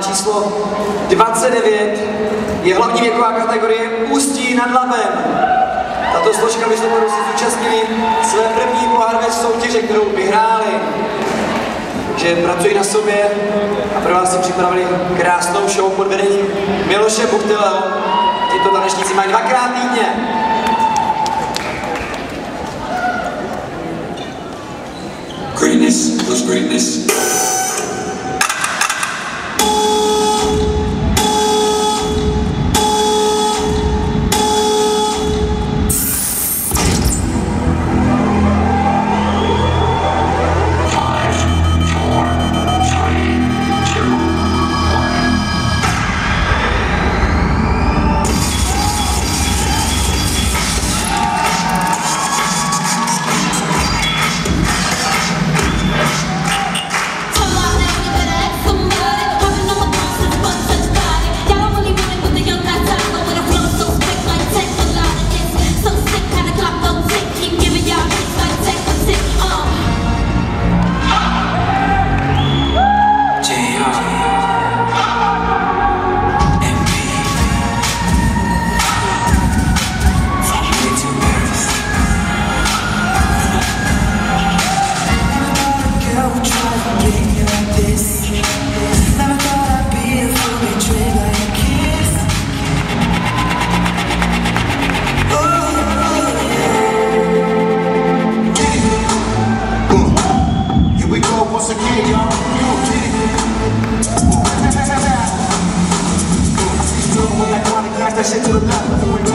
Číslo 29 je hlavní věková kategorie Ústí nad Labem. Tato složka listopadu se zúčastnili své první pohárové soutěže, kterou vyhráli. Takže pracují na sobě a pro vás si připravili krásnou show pod vedením Miloše Buchteleho. Tyto tanečníci mají dvakrát týdně. Greatness was greatness. I said, to the top.